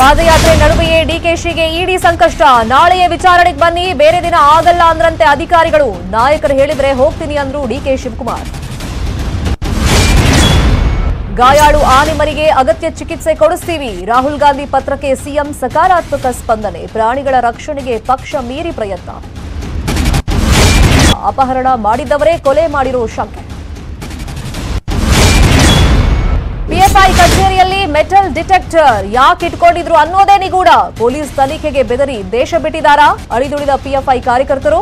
ಪಾದಯಾತ್ರೆ ನಡುವೆಯೇ ಡಿಕೆಶಿಗೆ ಇಡಿ ಸಂಕಷ್ಟ. ನಾಳೆಯೇ ವಿಚಾರಣೆಗೆ ಬನ್ನಿ. ಬೇರೆ ದಿನ ಆಗಲ್ಲ ಅಂದ್ರಂತೆ ಅಧಿಕಾರಿಗಳು. ನಾಯಕರು ಹೇಳಿದ್ರೆ ಹೋಗ್ತೀನಿ ಅಂದ್ರು ಡಿಕೆ ಶಿವಕುಮಾರ್. ಗಾಯಾಳು ಆನೆಮರಿಗೆ ಅಗತ್ಯ ಚಿಕಿತ್ಸೆ ಕೊಡಿಸ್ತೀವಿ. ರಾಹುಲ್ ಗಾಂಧಿ ಪತ್ರಕ್ಕೆ ಸಿಎಂ ಸಕಾರಾತ್ಮಕ ಸ್ಪಂದನೆ. ಪ್ರಾಣಿಗಳ ರಕ್ಷಣೆಗೆ ಪಕ್ಷ ಮೀರಿ ಪ್ರಯತ್ನ. ಅಪಹರಣ ಮಾಡಿದ್ದವರೇ ಕೊಲೆ ಮಾಡಿರೋ ಶಂಕೆ. ಮೆಟಲ್ ಡಿಟೆಕ್ಟರ್ ಯಾಕೆ ಇಟ್ಕೊಂಡಿದ್ರು ಅನ್ನೋದೇ ನಿಗೂಢ. ಪೊಲೀಸ್ ತನಿಖೆಗೆ ಬೆದರಿ ದೇಶ ಬಿಟ್ಟಿದ್ದಾರಾ ಅಳಿದುಳಿದ ಪಿಎಫ್ಐ ಕಾರ್ಯಕರ್ತರು?